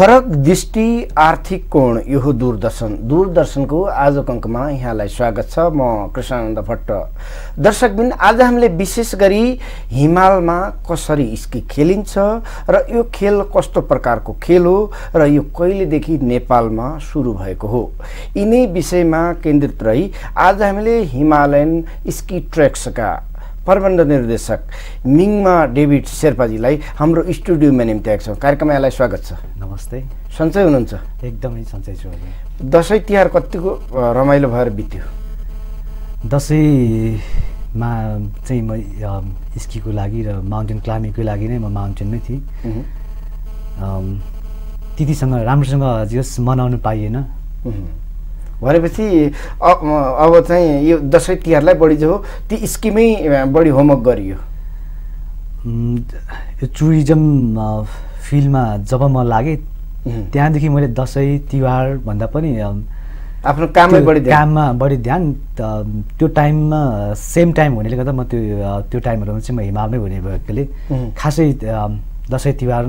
फरक दृष्टि आर्थिक कोण यो दूरदर्शन। दूरदर्शनको आजको अङ्कमा यहाँलाई स्वागत छ। म कृष्णानन्द भट्ट। दर्शकबिन आज हामीले विशेष गरी हिमालमा कसरी स्की खेलिन्छ र यो खेल कस्तो प्रकारको खेल हो र यो कहिलेदेखि नेपालमा सुरु भएको हो यिनै विषयमा केन्द्रित रही आज हामीले हिमालयन स्की ट्रेक्सका प्रबन्ध निर्देशक मिङमा डेभिड शेर्पाजीलाई हाम्रो स्टुडियोमा निम्ति आएको छौँ। कार्यक्रममा यहाँलाई स्वागत छ। नमस्ते। सन्चै हुनुहुन्छ? एकदमै सन्चै छु दसैँ तिहार कतिको रमाइलो भएर बित्यो? दसैँमा चाहिँ म स्कीको लागि र माउन्टेन क्लाइम्बिङको लागि नै म माउन्टेनमै थिएँ। त्यतिसँग राम्रोसँग जस मनाउनु पाइएन। भनेपछि अब चाहिँ यो दसैँ तिहारलाई बढी जो हो ती स्किमै बढी होमवर्क गरियो यो टुरिज्म फिल्डमा जब म लागेँ। त्यहाँदेखि मैले दसैँ तिहार भन्दा पनि आफ्नो काममै बढी काममा बढी ध्यान त्यो टाइममा सेम टाइम हुनेले गर्दा म त्यो त्यो टाइमहरूमा चाहिँ म हिमालमै हुने भएकोले। खासै दसैँ तिहार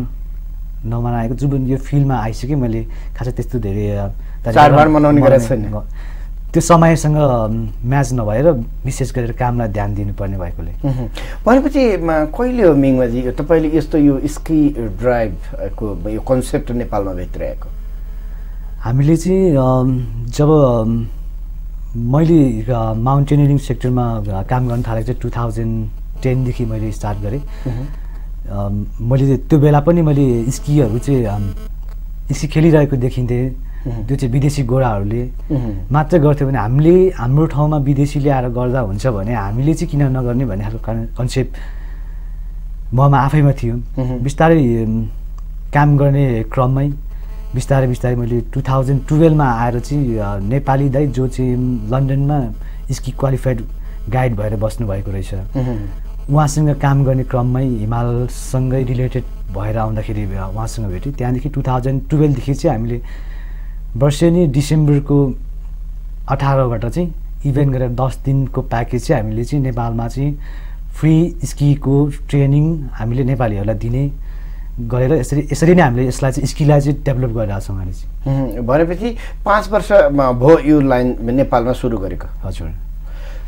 नमनाएको जुन यो फिल्डमा आइसकेँ मैले खासै त्यस्तो धेरै अ, चाडबाड मनाउने गरेको छैन। ग- त्यो समयसँग म्याच नभएर विशेष गरेर कामलाई ध्यान दिनुपर्ने भएकोले। भनेपछि कहिले हो मिङमाजी तपाईँले यस्तो यो स्की ड्राइभको यो कन्सेप्ट नेपालमा भित्राएको हामीले चाहिँ जब मैले माउन्टेनियरिङ सेक्टरमा काम गर्न थालेको चाहिँ टु थाउजन्ड टेनदेखि मैले स्टार्ट गरेँ। मैले त्यो बेला पनि मैले स्कीहरू चाहिँ स्की खेलिरहेको देखिन्थेँ। त्यो चाहिँ विदेशी गोराहरूले। मात्र गर्थ्यो भने हामीले हाम्रो ठाउँमा विदेशीले आएर गर्दा हुन्छ भने हामीले चाहिँ किन नगर्ने भन्ने खालको कन्सेप्ट ममा आफैमा थियो। बिस्तारै काम गर्ने क्रममै बिस्तारै बिस्तारै मैले टु थाउजन्ड टुवेल्भमा आएर चाहिँ नेपाली दाई जो चाहिँ लन्डनमा स्की क्वालिफाइड गाइड भएर बस्नुभएको रहेछ। उहाँसँग काम गर्ने क्रममै हिमालसँगै रिलेटेड भएर आउँदाखेरि उहाँसँग भेटेँ। त्यहाँदेखि टु थाउजन्ड टुवेल्भदेखि चाहिँ हामीले वर्षेनी डिसेम्बरको अठारबाट चाहिँ इभेन्ट गरेर दस दिनको प्याकेज चाहिँ हामीले चाहिँ नेपालमा चाहिँ फ्री स्कीको ट्रेनिङ हामीले नेपालीहरूलाई दिने गरेर यसरी यसरी नै हामीले यसलाई चाहिँ स्कीलाई चाहिँ डेभलप गरिरहेको छौँ अहिले चाहिँ। भनेपछि पाँच वर्षमा भयो यो लाइन नेपालमा सुरु गरेको। हजुर।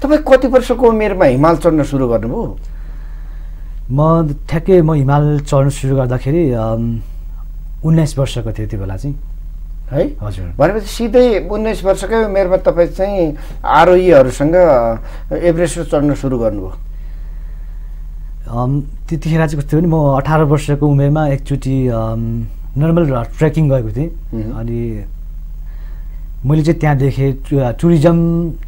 तपाईँ कति वर्षको उमेरमा हिमाल चढ्न सुरु गर्नुभयो? म ठ्याक्कै म हिमाल चढ्नु सुरु गर्दाखेरि उन्नाइस वर्षको थियो त्यो बेला चाहिँ। है? हजुर। भनेपछि सिधै उन्नाइस वर्षकै उमेरमा तपाईँ चाहिँ आरोहीहरूसँग एभरेस्ट चढ्न सुरु गर्नुभयो। त्यतिखेर चाहिँ कस्तो भने म अठार वर्षको उमेरमा एकचोटि नर्मल ट्रेकिङ गएको थिएँ। अनि मैले चाहिँ त्यहाँ देखेँ टुरिज्म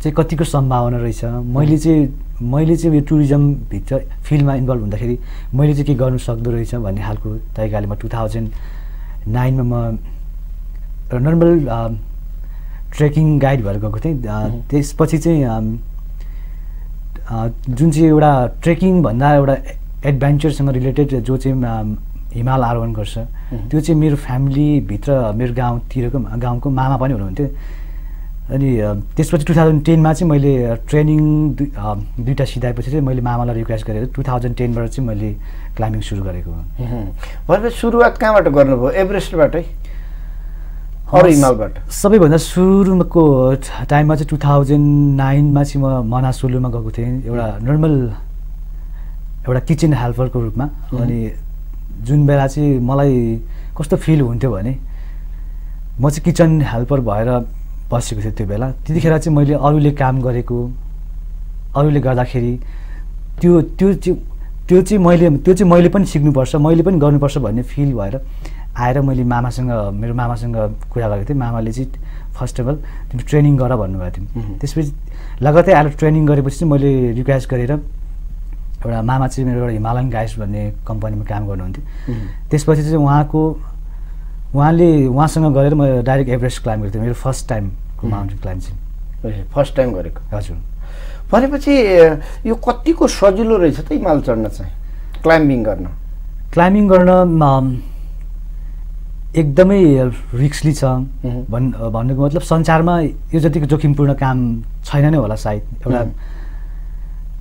चाहिँ कतिको सम्भावना रहेछ मैले चाहिँ मैले चाहिँ यो टुरिज्मभित्र फिल्डमा इन्भल्भ हुँदाखेरि मैले चाहिँ के गर्नु सक्दो रहेछ भन्ने खालको तरिकाले म टु थाउजन्ड नाइनमा म नर्मल ट्रेकिङ गाइड भएर गएको थिएँ। त्यसपछि चाहिँ जुन चाहिँ एउटा ट्रेकिङभन्दा एउटा एडभेन्चरसँग रिलेटेड जो चाहिँ हिमाल आरोहण गर्छ। त्यो चाहिँ मेरो फ्यामिलीभित्र मेरो गाउँतिरको गाउँको मामा पनि हुनुहुन्थ्यो। अनि त्यसपछि टु थाउजन्ड टेनमा चाहिँ मैले ट्रेनिङ दुईवटा सिधाएपछि चाहिँ मैले मामालाई रिक्वेस्ट गरेर टु थाउजन्ड टेनबाट चाहिँ मैले क्लाइम्बिङ सुरु गरेको। हो। भनेपछि सुरुवात कहाँबाट गर्नुभयो? एभरेस्टबाटै? अरू हिमालबाट? सबैभन्दा सुरुको टाइममा चाहिँ टु थाउजन्ड नाइनमा चाहिँ म मनासुलुमा गएको थिएँ। एउटा नर्मल एउटा किचन हेल्परको रूपमा। अनि जुन बेला चाहिँ मलाई कस्तो फिल हुन्थ्यो भने म चाहिँ किचन हेल्पर भएर बसेको थिएँ त्यो बेला। त्यतिखेर चाहिँ मैले अरूले काम गरेको अरूले गर्दाखेरि त्यो त्यो चाहिँ त्यो चाहिँ मैले त्यो चाहिँ मैले पनि सिक्नुपर्छ मैले पनि गर्नुपर्छ भन्ने फिल भएर आएर मैले मामासँग मेरो मामासँग कुरा गरेको थिएँ। मामाले चाहिँ फर्स्ट अफ अल तिमी ट्रेनिङ गर भन्नुभएको थियो। त्यसपछि लगातार आएर ट्रेनिङ गरेपछि चाहिँ मैले रिक्वेस्ट गरेर एउटा मामा चाहिँ मेरो एउटा हिमालयन गाइड्स भन्ने कम्पनीमा काम गर्नुहुन्थ्यो। त्यसपछि चाहिँ उहाँको उहाँले उहाँसँग गरेर म डाइरेक्ट एभरेस्ट क्लाइम्ब गरेको थिएँ मेरो फर्स्ट टाइमको। माउन्टेन क्लाइम्ब चाहिँ फर्स्ट टाइम गरेको? हजुर। भनेपछि यो कतिको सजिलो रहेछ त हिमाल चढ्न चाहिँ? क्लाइम्बिङ गर्न? क्लाइम्बिङ गर्न एकदमै रिक्सली छ। भन् भन्नुको मतलब संसारमा यो जतिको जोखिमपूर्ण काम छैन नै होला सायद। एउटा।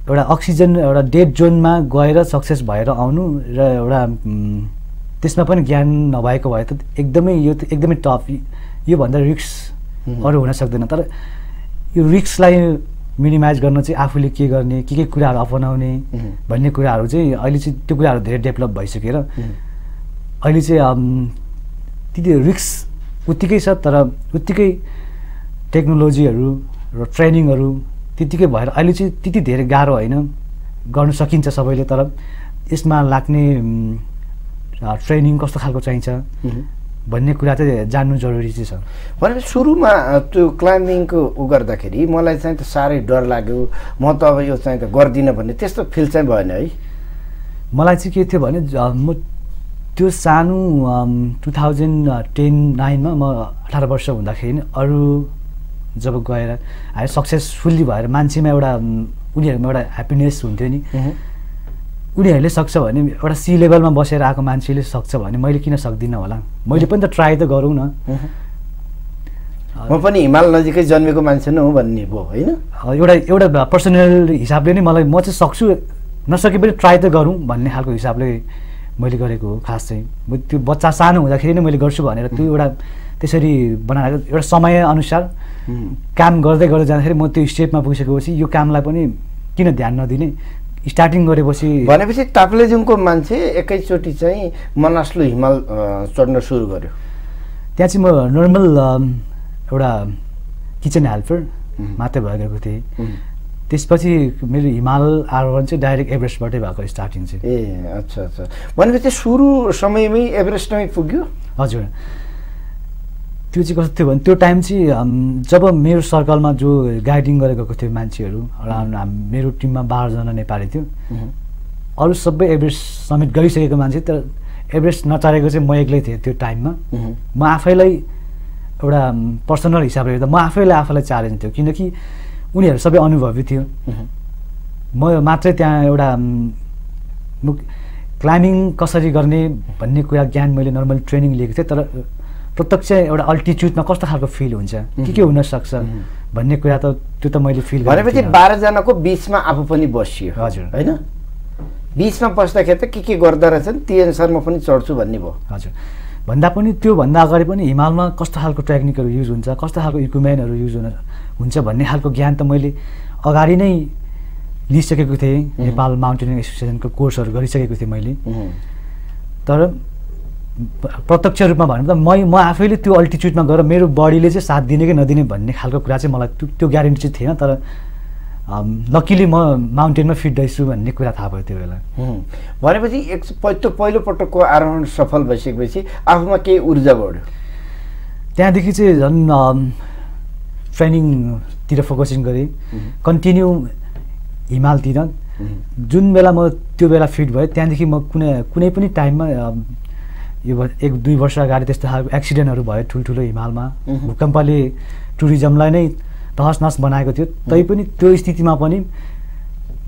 एउटा अक्सिजन एउटा डेड जोनमा गएर सक्सेस भएर आउनु र एउटा त्यसमा पनि ज्ञान नभएको भए त एकदमै यो त एकदमै टफ योभन्दा रिक्स। अरू हुन सक्दैन तर यो रिक्सलाई मिनिमाइज गर्न चाहिँ आफूले के गर्ने के के कुराहरू अपनाउने। भन्ने कुराहरू चाहिँ अहिले चाहिँ त्यो कुराहरू धेरै डेभलप भइसकेर। अहिले चाहिँ त्यति रिक्स उत्तिकै छ तर उत्तिकै टेक्नोलोजीहरू र ट्रेनिङहरू त्यत्तिकै भएर अहिले चाहिँ त्यति धेरै गाह्रो होइन। गर्न सकिन्छ सबैले तर यसमा लाग्ने ट्रेनिङ कस्तो खालको चाहिन्छ। भन्ने कुरा चाहिँ जान्नु जरुरी चाहिँ छ। भनेपछि सुरुमा त्यो क्लाइम्बिङको उ गर्दाखेरि मलाई चाहिँ त साह्रै डर लाग्यो। म त अब यो चाहिँ त गर्दिनँ भन्ने त्यस्तो फिल चाहिँ भएन है। मलाई चाहिँ के थियो भने म त्यो सानो टु थाउजन्ड टेन नाइनमा म अठार वर्ष हुँदाखेरि अरू जब गएर हामी सक्सेसफुल्ली भएर मान्छेमा एउटा उनीहरूमा एउटा ह्याप्पिनेस हुन्थ्यो नि। उनीहरूले सक्छ भने एउटा सी लेभलमा बसेर आएको मान्छेले सक्छ भने मैले किन सक्दिनँ होला? मैले पनि त ट्राई त गरौँ न। म पनि हिमाल नजिकै जन्मेको मान्छे नै हो भन्ने भयो होइन? एउटा एउटा पर्सनल हिसाबले नै मलाई म चाहिँ सक्छु नसके पनि ट्राई त गरौँ भन्ने खालको हिसाबले मैले गरेको हो खास चाहिँ। त्यो बच्चा सानो हुँदाखेरि नै मैले गर्छु भनेर त्यो एउटा त्यसरी बनाएर एउटा समयअनुसार। काम गर्दै गर्दै जाँदाखेरि म त्यो स्टेपमा पुगिसकेपछि यो कामलाई पनि किन ध्यान नदिने स्टार्टिङ गरेपछि भनेपछि ताप्लेजुङको मान्छे एकैचोटि चाहिँ मनास्लु हिमाल चढ्न सुरु गर्यो त्यहाँ चाहिँ म नर्मल एउटा किचन हेल्पर। मात्रै भएर गएको थिएँ। त्यसपछि मेरो हिमाल आरोहण चाहिँ डाइरेक्ट एभरेस्टबाटै भएको स्टार्टिङ चाहिँ ए अच्छा अच्छा भनेपछि सुरु समयमै एभरेस्टमै पुग्यो हजुर त्यो चाहिँ कस्तो थियो भने त्यो टाइम चाहिँ जब मेरो सर्कलमा जो गाइडिङ गरेर गएको थियो मान्छेहरू मेरो टिममा बाह्रजना नेपाली थियो। अरू सबै एभरेस्ट समिट गरिसकेको मान्छे तर एभरेस्ट नचढेको चाहिँ म एक्लै थिएँ त्यो टाइममा। म आफैलाई एउटा पर्सनल हिसाबले हेर्दा म आफैलाई आफैलाई च्यालेन्ज थियो किनकि उनीहरू सबै अनुभवी थियो। म मात्रै त्यहाँ एउटा क्लाइम्बिङ कसरी गर्ने भन्ने कुरा ज्ञान मैले नर्मल ट्रेनिङ लिएको थिएँ तर प्रत्यक्ष एउटा अल्टिच्युडमा कस्तो खालको फिल हुन्छ? के के हुनसक्छ। भन्ने कुरा त त्यो त मैले फिल भनेपछि बाह्रजनाको बिचमा आफू पनि बसियो। हजुर। होइन? बिचमा बस्दाखेरि त के के गर्दो रहेछन् ती अनुसार म पनि चढ्छु भन्ने भयो। हजुर। भन्दा पनि त्योभन्दा अगाडि पनि हिमालमा कस्तो खालको टेक्निकहरू युज हुन्छ? कस्तो खालको इक्विपमेन्टहरू युज हुन हुन्छ भन्ने खालको ज्ञान त मैले अगाडि नै लिइसकेको थिएँ। नेपाल माउन्टेनिङ एसोसिएसनको कोर्सहरू गरिसकेको थिएँ मैले। तर प्रत्यक्ष रूपमा भन्नु त म म आफैले त्यो अल्टिच्युडमा गएर मेरो बडीले चाहिँ साथ दिने कि नदिने भन्ने खालको कुरा चाहिँ मलाई त्यो त्यो ग्यारेन्टी चाहिँ थिएन तर लकिली म माउन्टेनमा फिट रहेछु भन्ने कुरा थाहा भयो त्यो बेला। भनेपछि एक त्यो पहिलो पटकको आरोहण सफल भइसकेपछि आफूमा केही ऊर्जा बढ्यो त्यहाँदेखि चाहिँ झन् ट्रेनिङतिर फोकसिङ गरेँ। कन्टिन्यू हिमालतिर। जुन बेला म त्यो बेला फिट भएँ त्यहाँदेखि म कुनै कुनै पनि टाइममा यो एक दुई वर्ष अगाडि त्यस्तो खालको एक्सिडेन्टहरू भयो ठुल्ठुलो हिमालमा। भूकम्पले टुरिज्मलाई नै तहस नहस बनाएको थियो। तैपनि त्यो स्थितिमा पनि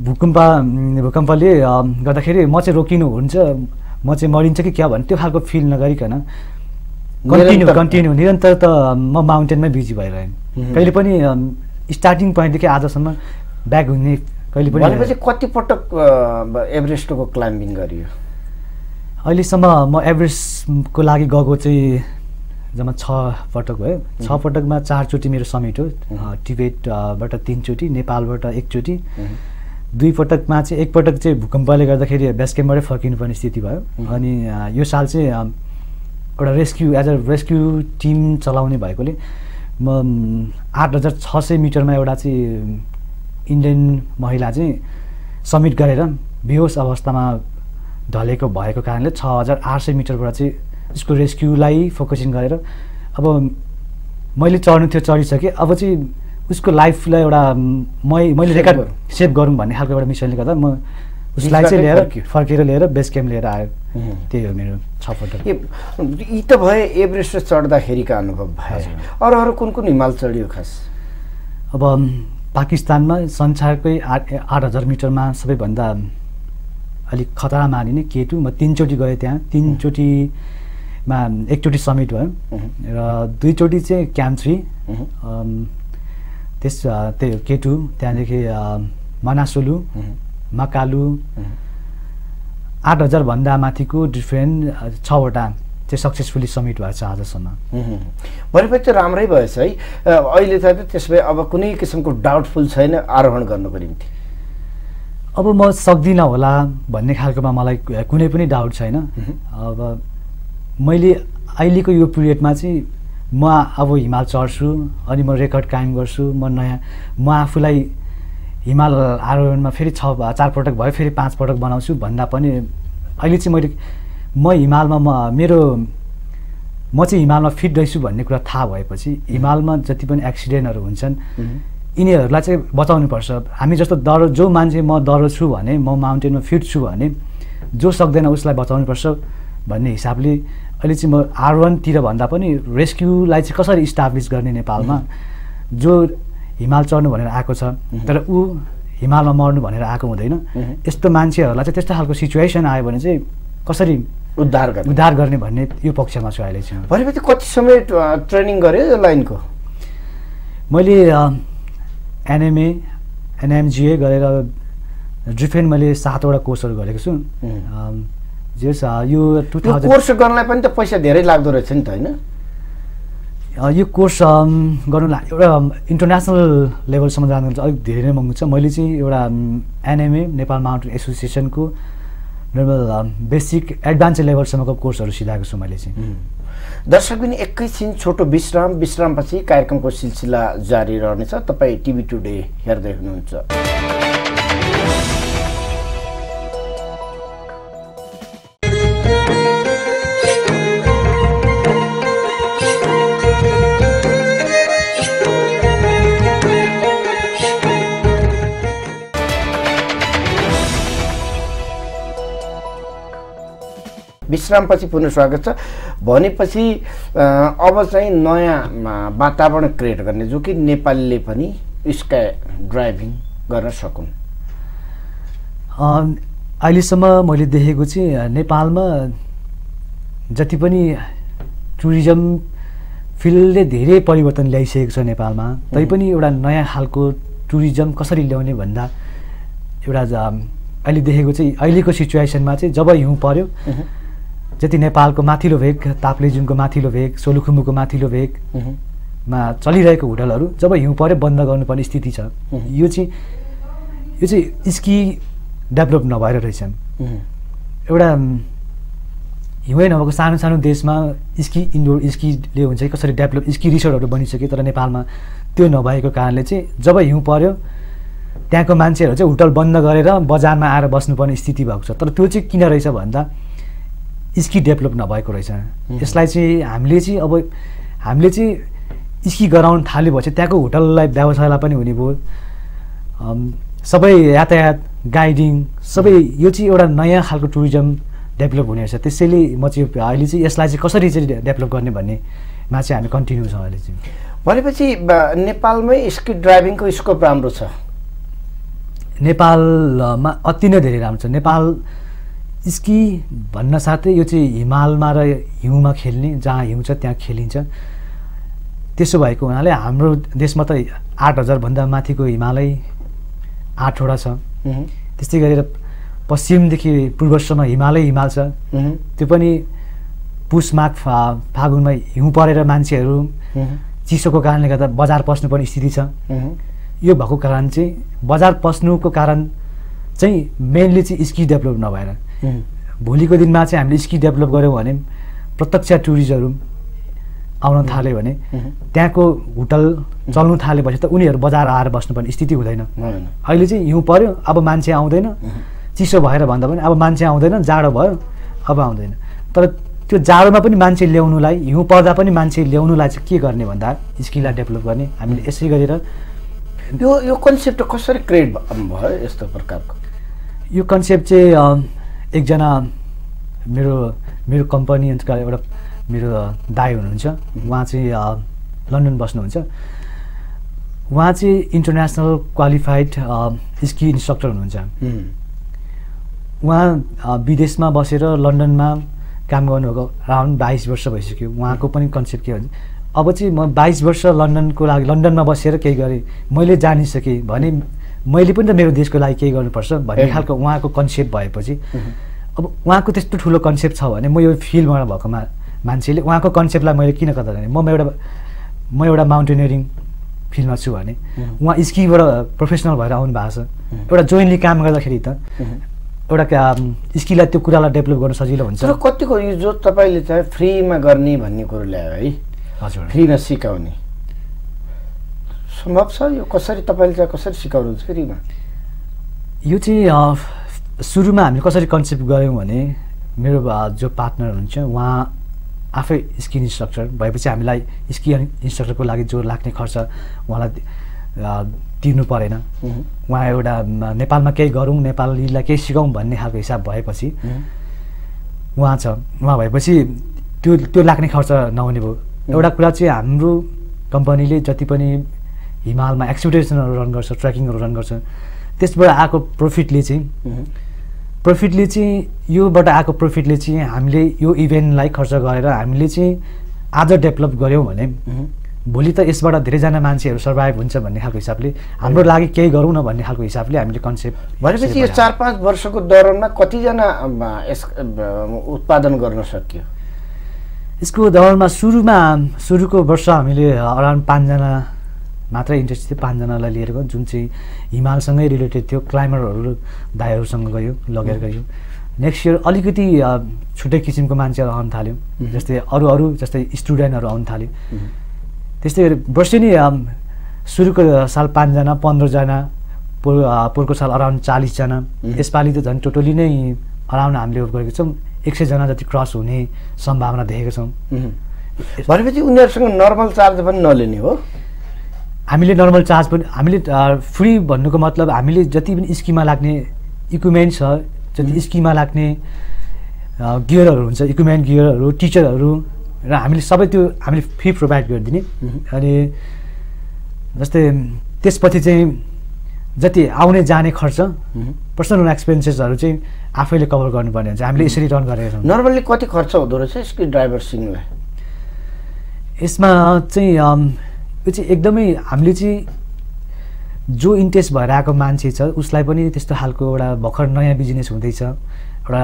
भूकम्प भूकम्पले गर्दाखेरि म चाहिँ रोकिनु हुन्छ म चाहिँ मरिन्छ कि क्या भन्ने त्यो खालको फिल नगरिकन कन्टिन्यू कन्टिन्यू निरन्तर त म माउन्टेनमै बिजी भइरहेँ। कहिले पनि स्टार्टिङ पोइन्टदेखि आजसम्म ब्याक हुने कहिले पनि भनेपछि कति पटक अ, एभरेस्टको क्लाइम्बिङ गरियो? अहिलेसम्म म एभरेस्टको लागि गएको चाहिँ जम्मा छ पटक भयो छ। पटकमा चारचोटि मेरो समिट हो टिबेटबाट तिनचोटि नेपालबाट एकचोटि हुँ। दुई पटकमा चाहिँ एकपटक चाहिँ भूकम्पले गर्दाखेरि बेस क्याम्पबाटै फर्किनुपर्ने स्थिति भयो। अनि यो साल चाहिँ एउटा rescue as a rescue team चलाउने भएकोले म म, आठ हजार छ सय मिटरमा एउटा चाहिँ इन्डियन महिला चाहिँ समिट गरेर बेहोस अवस्थामा ढलेको भएको कारणले छ हजार आठ सय मिटरबाट चाहिँ उसको रेस्क्युलाई फोकसिङ गरेर अब मैले चढ्नु थियो चढिसकेँ अब चाहिँ उसको लाइफलाई एउटा मै मैले रेकर्ड। सेभ गरौँ भन्ने खालको एउटा मिसनले गर्दा म उसलाई चाहिँ लिएर। फर्केर लिएर बेस क्याम्प लिएर आयो। त्यही हो मेरो छ पटक ए यी त भए एभरेस्ट चढ्दाखेरिका अनुभव भए हजुर। अरू अरू कुन कुन हिमाल चढियो खास अब पाकिस्तानमा संसारकै आठ आठ हजार मिटरमा सबैभन्दा अलिक खतरा मानिने केटु म तिनचोटि गएँ त्यहाँ। तिनचोटिमा एकचोटि समिट भयो। र दुईचोटि चाहिँ क्याम्प थ्री त्यस त्यही हो केटु त्यहाँदेखि मनासुलु। मकालु। आठ हजारभन्दा माथिको डिफ्रेन्ट छवटा चाहिँ सक्सेसफुली समिट भएको छ आजसम्म। भनेपछि त राम्रै भएछ है। अहिले त त्यसो भए अब कुनै किसिमको डाउटफुल छैन आरोहण गर्नको निम्ति। अब म सक्दिनँ होला भन्ने खालकोमा मलाई कुनै पनि डाउट छैन अब मैले अहिलेको यो पिरियडमा चाहिँ म अब हिमाल चढ्छु अनि म रेकर्ड कायम गर्छु म नयाँ म आफूलाई हिमाल आरोहणमा फेरि छ चार पटक भयो फेरि पाँच पटक बनाउँछु भन्दा पनि अहिले चाहिँ मैले म हिमालमा म मेरो म चाहिँ हिमालमा फिट रहेछु भन्ने कुरा थाहा भएपछि हिमालमा जति पनि एक्सिडेन्टहरू हुन्छन्। यिनीहरूलाई चाहिँ बचाउनुपर्छ हामी जस्तो डर जो मान्छे म डरो छु भने म माउन्टेनमा फिट छु भने जो सक्दैन उसलाई बचाउनुपर्छ भन्ने हिसाबले अहिले चाहिँ म आर वानतिर भन्दा पनि रेस्क्युलाई चाहिँ कसरी इस्टाब्लिस गर्ने नेपालमा जो हिमाल चढ्नु भनेर आएको छ तर ऊ हिमालमा मर्नु भनेर आएको हुँदैन। यस्तो मान्छेहरूलाई चाहिँ त्यस्तो खालको सिचुएसन आयो भने चाहिँ कसरी उद्धार गर्ने। उद्धार गर्ने भन्ने यो पक्षमा छु अहिले चाहिँ। भनेपछि कति समय ट्रेनिङ गर्यो यो लाइनको? मैले एनएमए एनएमजिए गरेर डिफ्रेन्ट मैले सातवटा कोर्सहरू गरेको छु। जे यो टु थाउजन्ड कोर्स गर्नलाई पनि त पैसा धेरै लाग्दो रहेछ नि त होइन? यो कोर्स गर्नुलाई एउटा इन्टरनेसनल लेभलसम्म जानु अलिक धेरै नै महँगो छ। मैले चाहिँ एउटा एनएमए नेपाल माउन्टेन एसोसिएसनको नर्मल बेसिक एडभान्स लेभलसम्मको कोर्सहरू सिधाएको छु मैले चाहिँ। दर्शक पनि एकैछिन छोटो विश्राम विश्रामपछि कार्यक्रमको सिलसिला जारी रहनेछ। तपाईँ टिभी टुडे हेर्दै हुनुहुन्छ। विश्रामपछि पुनः स्वागत छ। भनेपछि अब चाहिँ नयाँ वातावरण क्रिएट गर्ने जो कि नेपालीले पनि स्काई ड्राइभिङ गर्न सकुन् अहिलेसम्म मैले देखेको चाहिँ नेपालमा जति पनि टुरिज्म फिल्डले धेरै परिवर्तन ल्याइसकेको छ नेपालमा तैपनि एउटा नयाँ खालको टुरिज्म कसरी ल्याउने भन्दा एउटा अहिले देखेको चाहिँ अहिलेको सिचुएसनमा चाहिँ जब हिउँ पर्यो जति नेपालको माथिल्लो भेग ताप्लेजुङको माथिल्लो भेग सोलुखुम्बुको माथिल्लो भेगमा चलिरहेको होटलहरू जब हिउँ पर्यो बन्द गर्नुपर्ने स्थिति छ। यो चाहिँ यो चाहिँ स्की डेभलप नभएर रहेछ एउटा हिउँै नभएको सानो सानो देशमा स्की इन्डोर स्कीले हुन्छ कि कसरी डेभलप स्की रिसोर्टहरू बनिसक्यो तर नेपालमा त्यो नभएको कारणले चाहिँ जब हिउँ पर्यो त्यहाँको मान्छेहरू चाहिँ होटल बन्द गरेर बजारमा आएर बस्नुपर्ने स्थिति भएको छ। तर त्यो चाहिँ किन रहेछ भन्दा स्की डेभलप नभएको रहेछ। यसलाई चाहिँ हामीले चाहिँ अब हामीले चाहिँ स्की गराउन चाहिँ त्यहाँको होटललाई व्यवसायलाई पनि हुने भयो। सबै यातायात गाइडिङ सबै यो चाहिँ एउटा नयाँ खालको टुरिज्म डेभलप हुने रहेछ। त्यसैले म चाहिँ अहिले चाहिँ यसलाई चाहिँ कसरी चाहिँ डेभलप गर्ने भन्नेमा चाहिँ हामी कन्टिन्यू छौँ अहिले चाहिँ। भनेपछि नेपालमै स्की ड्राइभिङको स्कोप राम्रो छ? नेपालमा अति नै धेरै राम्रो छ। नेपाल स्की भन्न साथै यो चाहिँ हिमालमा र हिउँमा खेल्ने जहाँ हिउँ छ त्यहाँ खेलिन्छ। त्यसो भएको हुनाले हाम्रो देशमा त आठ हजारभन्दा माथिको हिमालय आठवटा छ। त्यस्तै गरेर पश्चिमदेखि पूर्वसम्म हिमालय हिमाल छ। त्यो पनि पुस माघ फा फागुनमा हिउँ परेर मान्छेहरू चिसोको कारणले गर्दा बजार पस्नुपर्ने स्थिति छ। यो भएको कारण चाहिँ बजार पस्नुको कारण चाहिँ मेनली चाहिँ स्की डेभलप नभएर। भोलिको दिनमा चाहिँ हामीले स्की डेभलप गऱ्यौँ भने प्रत्यक्ष टुरिस्टहरू आउन थाल्यो भने। त्यहाँको होटल चल्नु थालेपछि त उनीहरू बजार आएर बस्नुपर्ने स्थिति हुँदैन। अहिले चाहिँ हिउँ पर्यो अब मान्छे आउँदैन। चिसो भएर भन्दा पनि अब मान्छे आउँदैन जाडो भयो अब आउँदैन। तर त्यो जाडोमा पनि मान्छे ल्याउनुलाई हिउँ पर्दा पनि मान्छे ल्याउनुलाई चाहिँ के गर्ने भन्दा स्किललाई डेभलप गर्ने हामीले यसै गरेर यो यो कन्सेप्ट कसरी क्रिएट भयो यस्तो प्रकारको? यो कन्सेप्ट चाहिँ एकजना मेरो मेरो कम्पनी अन्त एउटा मेरो दाई हुनुहुन्छ। उहाँ चाहिँ लन्डन बस्नुहुन्छ। उहाँ चाहिँ इन्टरनेसनल क्वालिफाइड स्की इन्स्ट्रक्टर हुनुहुन्छ। उहाँ विदेशमा बसेर लन्डनमा काम गर्नुभएको अराउन्ड बाइस वर्ष भइसक्यो। उहाँको पनि कन्सेप्ट के भन्छ अब चाहिँ म बाइस वर्ष लन्डनको लागि लन्डनमा बसेर केही गरेँ मैले जानिसकेँ भने मैले पनि त मेरो देशको लागि केही गर्नुपर्छ भन्ने। खालको उहाँको कन्सेप्ट भएपछि। अब उहाँको त्यस्तो ठुलो कन्सेप्ट छ भने म यो फिल्डबाट भएको मा मान्छेले उहाँको कन्सेप्टलाई मैले किन गर्दा भने म एउटा म एउटा माउन्टेनियरिङ फिल्डमा छु भने. उहाँ। स्कीबाट प्रोफेसनल भएर आउनु भएको छ। एउटा जोइन्टली काम गर्दाखेरि त एउटा स्कीलाई त्यो कुरालाई डेभलप गर्न सजिलो हुन्छ। तर कतिको यो जो तपाईँले चाहिँ फ्रीमा गर्ने भन्ने कुरो ल्यायो है हजुर। फ्रीमा सिकाउने। सम्भव छ यो कसरी तपाईँले चाहिँ कसरी सिकाउनुहुन्छ फ्रीमा? यो चाहिँ सुरुमा हामीले कसरी कन्सेप्ट गऱ्यौँ भने मेरो जो पार्टनर हुनुहुन्छ उहाँ आफै स्किन इन्स्ट्रक्टर भएपछि हामीलाई स्किन इन्स्ट्रक्टरको लागि जो लाग्ने खर्च उहाँलाई तिर्नु परेन. उहाँ। एउटा नेपालमा केही गरौँ नेपालीलाई केही सिकाउँ भन्ने खालको हिसाब भएपछि. उहाँ। छ। उहाँ भएपछि त्यो त्यो लाग्ने खर्च नहुने भयो। एउटा कुरा चाहिँ हाम्रो कम्पनीले जति पनि हिमालमा एक्सपिडिसनहरू रन गर्छ ट्रेकिङहरू रन गर्छ त्यसबाट आएको प्रफिटले चाहिँ. प्रफिटले चाहिँ योबाट आएको प्रफिटले चाहिँ हामीले यो इभेन्टलाई खर्च गरेर हामीले चाहिँ आज डेभलप गऱ्यौँ भने. भोलि त यसबाट धेरैजना मान्छेहरू सर्भाइभ हुन्छ भन्ने खालको हिसाबले हाम्रो लागि केही गरौँ न भन्ने खालको हिसाबले हामीले कन्सेप्ट भनेपछि यो चार पाँच वर्षको दौरानमा कतिजना यस उत्पादन गर्न सकियो यसको दौरमा सुरुमा सुरुको वर्ष हामीले अराउन्ड पाँचजना मात्रै इन्ट्रेस्ट थियो पाँचजनालाई लिएर गयो जुन चाहिँ हिमालसँगै रिलेटेड थियो क्लाइम्बरहरू दाइहरूसँग गयो लगेर गयो नेक्स्ट इयर अलिकति छुट्टै किसिमको मान्छेहरू आउनु थाल्यो। जस्तै अरू अरू जस्तै स्टुडेन्टहरू आउनु थाल्यो. त्यस्तै गरी वर्षेनी सुरुको साल पाँचजना पन्ध्रजना पोहोर अ, पोहोरको साल अराउन्ड चालिसजना। यसपालि त झन् टोटली नै अराउन्ड हामीले गरेको छौँ एक सयजना जति क्रस हुने सम्भावना देखेको छौँ. भनेपछि उनीहरूसँग नर्मल चार्ज पनि नलिने हो हामीले नर्मल चार्ज पनि हामीले फ्री भन्नुको मतलब हामीले जति पनि स्किममा लाग्ने इक्विपमेन्ट छ जति स्किममा लाग्ने गियरहरू हुन्छ इक्विपमेन्ट गियरहरू टिचरहरू र हामीले सबै त्यो हामीले फ्री प्रोभाइड गरिदिने। अनि जस्तै त्यसपछि चाहिँ जति आउने जाने खर्च. पर्सनल एक्सपेन्सेसहरू चाहिँ आफैले कभर गर्नुपर्ने हुन्छ। हामीले यसरी रन गरेका छौँ। नर्मल्ली कति खर्च हुँदो रहेछ स्की ड्राइभर सिङलाई यसमा चाहिँ यो चाहिँ एकदमै हामीले चाहिँ जो इन्ट्रेस्ट भएर आएको मान्छे छ उसलाई पनि त्यस्तो खालको एउटा भर्खर नयाँ बिजनेस हुँदैछ। एउटा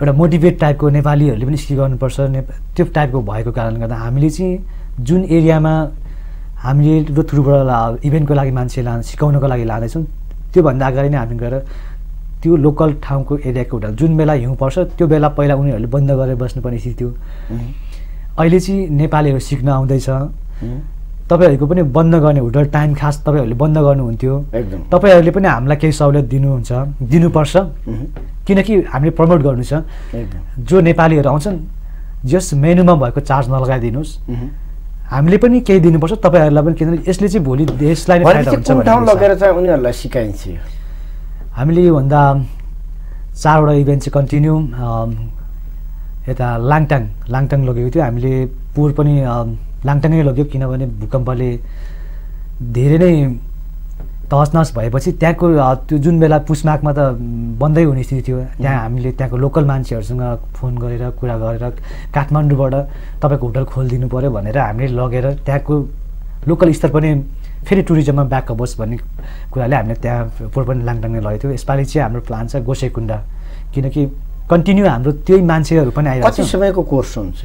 एउटा मोटिभेट टाइपको नेपालीहरूले पनि स्की गर्नुपर्छ। ने त्यो टाइपको भएको कारणले गर्दा हामीले चाहिँ जुन एरियामा हामीले थ्रुबाट ला- इभेन्टको लागि मान्छे ला सिकाउनको लागि लाँदैछौँ त्योभन्दा अगाडि नै हामी गएर त्यो लोकल ठाउँको एरियाको होटल जुन बेला हिउँ पर्छ त्यो बेला पहिला उनीहरूले बन्द गरेर बस्नुपर्ने स्थिति थियो। अहिले चाहिँ नेपालीहरू सिक्न आउँदैछ। तपाईँहरूको पनि बन्द गर्ने होटल टाइम खास तपाईँहरूले बन्द गर्नुहुन्थ्यो एकदम तपाईँहरूले पनि हामीलाई केही सहुलियत दिनुहुन्छ दिनुपर्छ. किनकि हामीले प्रमोट गर्नु छ जो नेपालीहरू आउँछन् जस मेनुमा भएको चार्ज नलगाइदिनुहोस्. हामीले पनि केही दिनुपर्छ तपाईँहरूलाई पनि किनभने यसले चाहिँ भोलि देशलाई। लगेर चाहिँ उनीहरूलाई सिकाइन्छ? हामीले योभन्दा चारवटा इभेन्ट चाहिँ कन्टिन्यू यता लाङटाङ लाङटाङ लगेको थियो हामीले पोहोर पनि अम, लाङटाङै लग्यो किनभने भूकम्पले धेरै नै तहस नहस भएपछि त्यहाँको त्यो जुन बेला पुसमागमा त बन्दै हुने स्थिति थियो त्यहाँ हामीले त्यहाँको लोकल मान्छेहरूसँग फोन गरेर कुरा गरेर काठमाडौँबाट तपाईँको होटल खोलिदिनु पऱ्यो भनेर हामीले लगेर त्यहाँको लोकल स्तर पनि फेरि टुरिज्ममा ब्याक होस् भन्ने कुराले हामीले त्यहाँ पोहोर पनि लाङटाङै लगेको थियो। यसपालि चाहिँ हाम्रो प्लान छ गोसेकुण्डा किनकि कन्टिन्यू हाम्रो त्यही मान्छेहरू पनि आइरहेको समयको कोर्स हुन्छ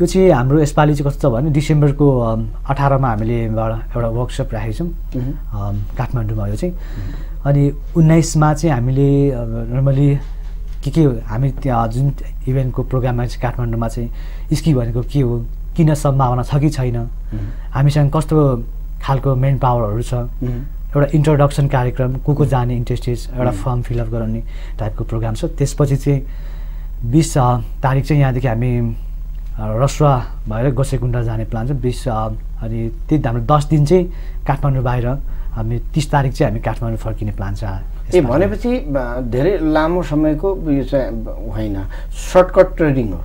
यो? चाहिँ हाम्रो यसपालि चाहिँ कस्तो छ भने डिसेम्बरको अठारमा हामीले एउटा वर्कसप राखेको छौँ काठमाडौँमा यो चाहिँ अनि उन्नाइसमा चाहिँ हामीले नर्मली के के हामी त्यहाँ जुन इभेन्टको प्रोग्राममा चाहिँ काठमाडौँमा चाहिँ स्की भनेको के हो किन सम्भावना छ कि छैन. हामीसँग कस्तो खालको मेन पावरहरू छ. एउटा इन्ट्रोडक्सन कार्यक्रम को को जाने इन्ट्रेस्टेड एउटा. फर्म फिलअप गराउने टाइपको प्रोग्राम छ त्यसपछि चाहिँ बिस तारिक चाहिँ यहाँदेखि हामी रसुवा भएर गोसेकुण्डा जाने प्लान छ। बिस अनि त्यही हाम्रो दस दिन चाहिँ काठमाडौँ बाहिर हामी तिस तारिक चाहिँ हामी काठमाडौँ फर्किने प्लान छ। ए भनेपछि धेरै लामो समयको यो चाहिँ होइन सर्टकट ट्रेडिङ हो।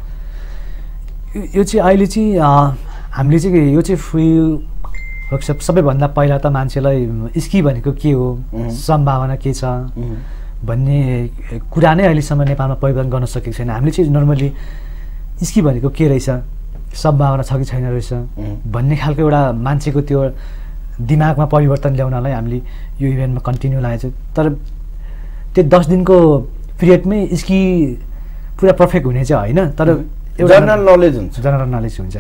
यो चाहिँ अहिले चाहिँ हामीले चाहिँ यो चाहिँ फ्री वर्कसप सबैभन्दा पहिला त मान्छेलाई स्की भनेको के हो. सम्भावना के छ. भन्ने कुरा नै अहिलेसम्म नेपालमा परिवर्तन गर्न सकेको छैन। हामीले चाहिँ नर्मली स्की भनेको के रहेछ? सम्भावना छ कि छैन रहेछ. भन्ने खालको एउटा मान्छेको त्यो दिमागमा परिवर्तन ल्याउनलाई हामीले यो इभेन्टमा कन्टिन्यू लागेको छ तर त्यो दस दिनको पिरियडमै स्की पुरा पर्फेक्ट हुने चाहिँ होइन तर एउटा जर्नल नलेज हुन्छ। जनरल नलेज हुन्छ.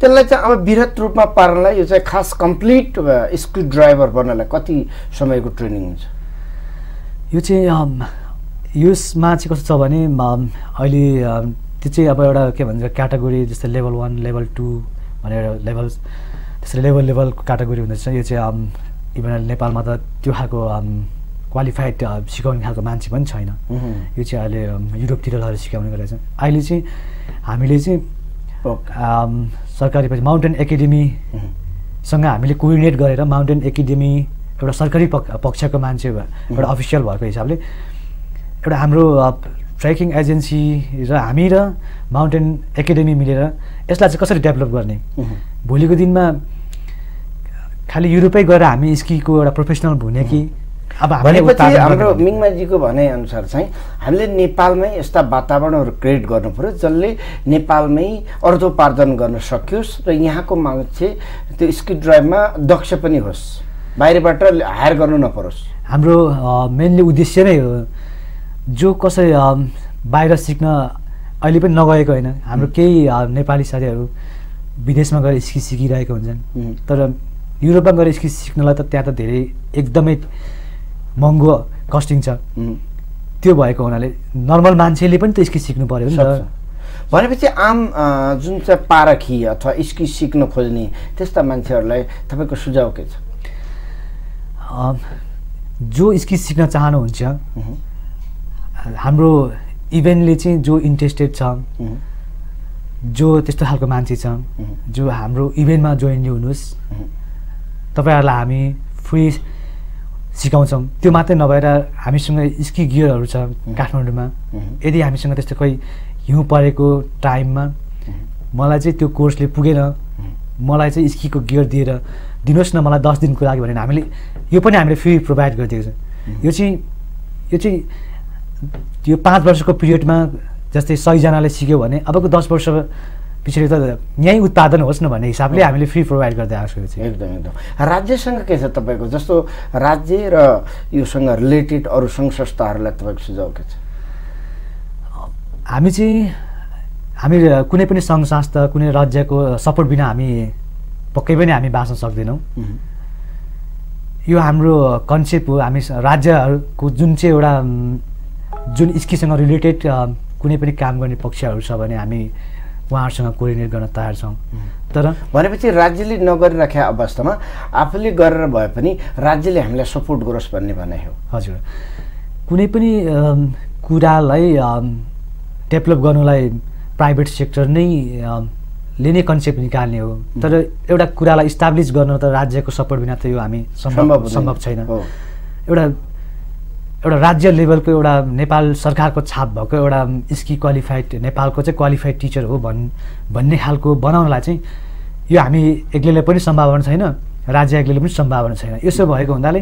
त्यसलाई चाहिँ अब वृहत रूपमा पार्नलाई यो चाहिँ खास कम्प्लिट स्क्रू ड्राइभर बन्नलाई कति समयको ट्रेनिङ हुन्छ? यो चाहिँ यसमा चाहिँ कस्तो छ भने अहिले त्यो चाहिँ अब एउटा के भन्छ क्याटेगोरी जस्तै लेभल वान लेभल टू भनेर एउटा लेभल त्यसरी लेभल लेभलको क्याटेगोरी हुँदैछ यो चाहिँ इभन नेपालमा त त्यो खालको क्वालिफाइड सिकाउने खालको मान्छे पनि छैन। यो चाहिँ अहिले युरोपतिर लगेर सिकाउने गरेको छ। अहिले चाहिँ हामीले चाहिँ सरकारी माउन्टेन एकाडेमी उहुँ। सँग हामीले कोअर्डिनेट गरेर माउन्टेन एकाडेमी एउटा सरकारी पक्ष पक्षको मान्छे एउटा अफिसियल भएको हिसाबले एउटा हाम्रो अ, ट्रेकिङ एजेन्सी र हामी र माउन्टेन एकाडेमी मिलेर यसलाई चाहिँ कसरी डेभलप गर्ने। भोलिको दिनमा खालि युरोपै गएर हामी स्कीको एउटा प्रोफेसनल हुने कि अब भनेपछि हाम्रो। मिङमाजीको भनाइअनुसार चाहिँ हामीले नेपालमै यस्ता वातावरणहरू क्रिएट गर्नु पऱ्यो जसले नेपालमै अर्थोपार्जन गर्न सकियोस् र यहाँको मान्छे त्यो स्क्रू ड्राइभमा दक्ष पनि होस् बाहिरबाट हायर गर्नु नपरोस् हाम्रो मेनली उद्देश्य नै हो जो कसै बाहिर सिक्न अहिले पनि नगएको होइन। हाम्रो केही नेपाली साथीहरू विदेशमा गएर स्की सिकिरहेको हुन्छन्. तर युरोपमा गएर स्की सिक्नलाई त त्यहाँ त धेरै एकदमै महँगो कस्टिङ छ. त्यो भएको हुनाले नर्मल मान्छेले पनि त स्की सिक्नु पऱ्यो नि। त। भनेपछि आम जुन चाहिँ पारखी अथवा स्की सिक्न खोज्ने त्यस्ता मान्छेहरूलाई तपाईँको सुझाव के छ? जो स्की सिक्न चाहनुहुन्छ हाम्रो इभेन्टले चाहिँ जो इन्ट्रेस्टेड छ उहुँ, जो त्यस्तो खालको मान्छे छ उहुँ, जो हाम्रो इभेन्टमा जोइन हुनुहोस् उहुँ। तपाईँहरूलाई हामी फ्री सिकाउँछौँ। त्यो मात्रै नभएर हामीसँग स्की गियरहरू छ काठमाडौँमा। यदि हामीसँग त्यस्तो कोही हिउँ परेको टाइममा मलाई चाहिँ त्यो कोर्सले पुगेन मलाई चाहिँ स्कीको गियर दिएर दिनुहोस् न मलाई दस दिनको लागि भनेर हामीले यो पनि हामीले फ्री प्रोभाइड गरिदिएको छ। यो चाहिँ यो चाहिँ त्यो पाँच वर्षको पिरियडमा जस्तै सयजनाले सिक्यो भने अबको दस वर्ष पछाडि त यहीँ उत्पादन होस् न भन्ने हिसाबले हामीले फ्री प्रोभाइड गर्दै आएको छ। एकदम एकदम। राज्यसँग के छ तपाईँको? जस्तो राज्य र योसँग रिलेटेड अरू सङ्घ संस्थाहरूलाई तपाईँको सुझाव के छ? हामी चाहिँ हामी कुनै पनि सङ्घ संस्था कुनै राज्यको सपोर्ट बिना हामी पक्कै पनि हामी बाँच्न सक्दैनौँ। यो हाम्रो कन्सेप्ट हो। हामी राज्यहरूको जुन चाहिँ एउटा जुन स्कीसँग रिलेटेड कुनै पनि काम गर्ने पक्षहरू छ भने हामी उहाँहरूसँग कोअर्डिनेट गर्न तयार छौँ। तर भनेपछि राज्यले नगरिराखेका अवस्थामा आफूले गरेर भए पनि राज्यले हामीलाई सपोर्ट गरोस् भन्ने भनाइ हो। हजुर। कुनै पनि कुरालाई डेभलप गर्नुलाई प्राइभेट सेक्टर नै अम, ले नै कन्सेप्ट निकाल्ने हो। तर एउटा कुरालाई इस्टाब्लिस गर्न त राज्यको सपोर्ट बिना त यो हामी सम्भव सम्भव छैन। एउटा एउटा राज्य लेभलको एउटा नेपाल सरकारको छाप भएको एउटा स्की क्वालिफाइड नेपालको चाहिँ क्वालिफाइड टिचर हो भन् भन्ने खालको बनाउनलाई चाहिँ यो हामी एक्लैले पनि सम्भावना छैन राज्य एक्लैले पनि सम्भावना छैन। यसो भएको हुनाले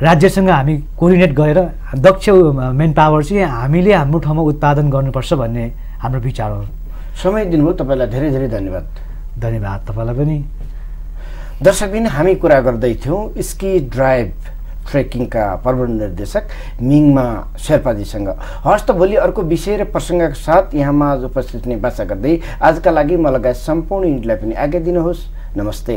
राज्यसँग हामी कोअर्डिनेट गरेर दक्ष मेन पावर चाहिँ हामीले हाम्रो ठाउँमा उत्पादन गर्नुपर्छ भन्ने हाम्रो विचार हो। समय दिनुभयो तपाईँलाई धेरै धेरै धन्यवाद। धन्यवाद। तपाईँलाई पनि। दर्शकबिन हामी कुरा गर्दैथ्यौँ स्की ड्राइभ ट्रेकिङका प्रबन्ध निर्देशक मिङमा शेर्पाजीसँग। त भोलि अर्को विषय र प्रसङ्गका साथ यहाँमा आज उपस्थित हुने बाचा गर्दै आजका लागि म लगायत सम्पूर्ण युनिटलाई पनि आज्ञा दिनुहोस्। नमस्ते।